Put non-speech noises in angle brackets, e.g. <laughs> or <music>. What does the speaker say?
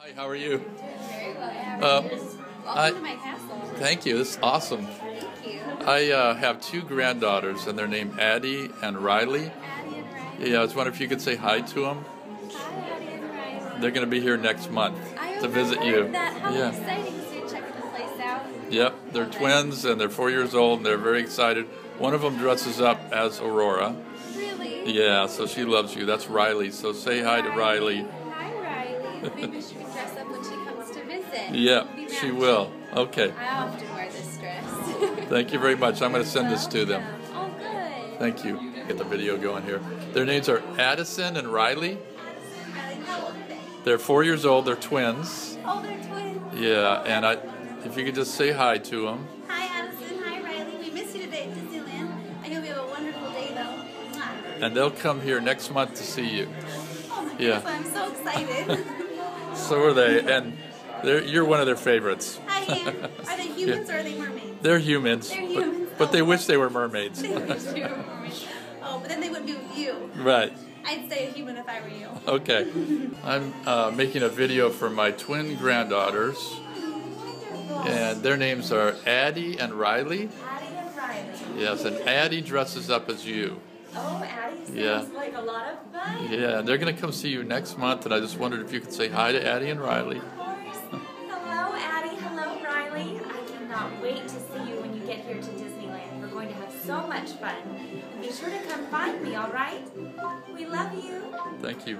Hi, how are you? Very well. Uh, Welcome I- to my castle. Thank you. This is awesome. Thank you. I uh, have two granddaughters, and they're named Addy and Riley. Addy and Ryan. Yeah, I was wondering if you could say hi to them. Hi, Addy and Ryan. They're going to be here next month I to visit you. That. How Yeah. exciting! So you're the place out. Yep, they're twins, and they're four years old, and they're very excited. One of them dresses up as Aurora. Really? Yeah, so she loves you. That's Riley. So say hi to Riley. Maybe she can dress up when she comes to visit. Yep, she will. Okay. I often wear this dress. <laughs> Thank you very much. I'm going to send this to them. Oh, good. Thank you. Get the video going here. Their names are Addison and Riley. Riley, how old they? They're four years old. They're twins. Oh, they're twins. Yeah, and I, if you could just say hi to them. Hi, Addison. Hi, Riley. We miss you today at Disneyland. I hope you have a wonderful day, though. And they'll come here next month to see you. Oh my Yeah. goodness, I'm so excited. <laughs> So are they, and they're, you're one of their favorites. I am. Are they <laughs> humans or are they mermaids? They're humans, They're but- humans. But, they Oh. wish they were mermaids. They wish they were <laughs> mermaids. Oh, but then they wouldn't be with you. right. I'd stay a human if I were you. Okay. I'm uh, making a video for my twin granddaughters, and their names are Addy and Riley. Addy and Riley. Yes, and Addy dresses up as you. Oh, Addy sounds Yeah. like a lot of fun. Yeah, they're going to come see you next month, and I just wondered if you could say hi to Addy and Riley. Of course. Hello, Addy. Hello, Riley. I cannot wait to see you when you get here to Disneyland. We're going to have so much fun. And be sure to come find me, all right? We love you. Thank you.